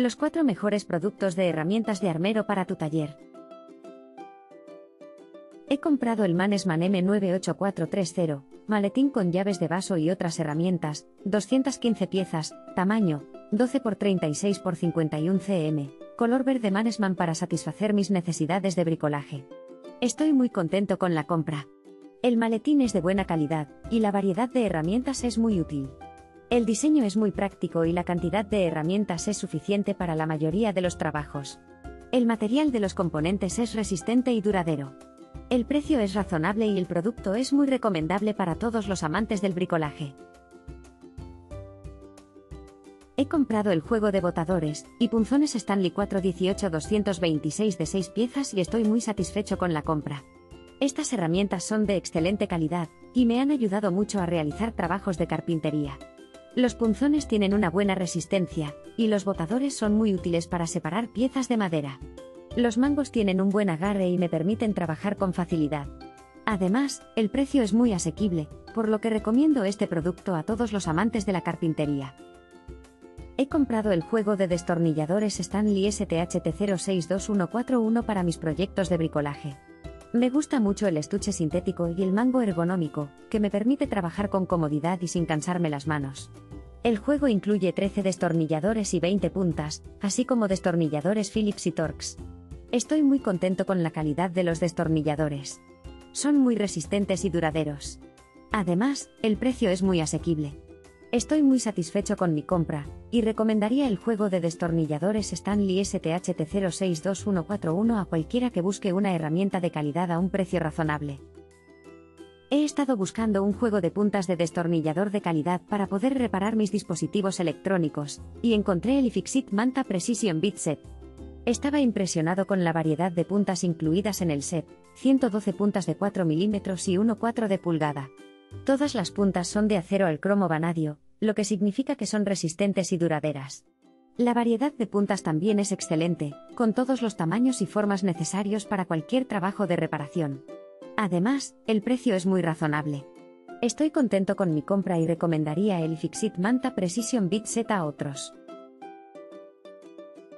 Los cuatro mejores productos de herramientas de armero para tu taller. He comprado el Manesman M98430, maletín con llaves de vaso y otras herramientas, 215 piezas, tamaño, 12 x 36 x 51 cm, color verde Manesman para satisfacer mis necesidades de bricolaje. Estoy muy contento con la compra. El maletín es de buena calidad, y la variedad de herramientas es muy útil. El diseño es muy práctico y la cantidad de herramientas es suficiente para la mayoría de los trabajos. El material de los componentes es resistente y duradero. El precio es razonable y el producto es muy recomendable para todos los amantes del bricolaje. He comprado el juego de botadores y punzones Stanley 418-226 de 6 piezas y estoy muy satisfecho con la compra. Estas herramientas son de excelente calidad y me han ayudado mucho a realizar trabajos de carpintería. Los punzones tienen una buena resistencia y los botadores son muy útiles para separar piezas de madera. Los mangos tienen un buen agarre y me permiten trabajar con facilidad. Además, el precio es muy asequible, por lo que recomiendo este producto a todos los amantes de la carpintería. He comprado el juego de destornilladores Stanley STHT062141 para mis proyectos de bricolaje. Me gusta mucho el estuche sintético y el mango ergonómico, que me permite trabajar con comodidad y sin cansarme las manos. El juego incluye 13 destornilladores y 20 puntas, así como destornilladores Phillips y Torx. Estoy muy contento con la calidad de los destornilladores. Son muy resistentes y duraderos. Además, el precio es muy asequible. Estoy muy satisfecho con mi compra, y recomendaría el juego de destornilladores Stanley STHT062141 a cualquiera que busque una herramienta de calidad a un precio razonable. He estado buscando un juego de puntas de destornillador de calidad para poder reparar mis dispositivos electrónicos, y encontré el iFixit Manta Precision Bit Set, estaba impresionado con la variedad de puntas incluidas en el set, 112 puntas de 4 mm y 1,4 de pulgada. Todas las puntas son de acero al cromo vanadio, lo que significa que son resistentes y duraderas. La variedad de puntas también es excelente, con todos los tamaños y formas necesarios para cualquier trabajo de reparación. Además, el precio es muy razonable. Estoy contento con mi compra y recomendaría el Fixit Manta Precision Bit Set a otros.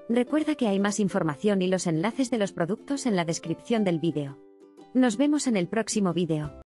Recuerda que hay más información y los enlaces de los productos en la descripción del vídeo. Nos vemos en el próximo vídeo.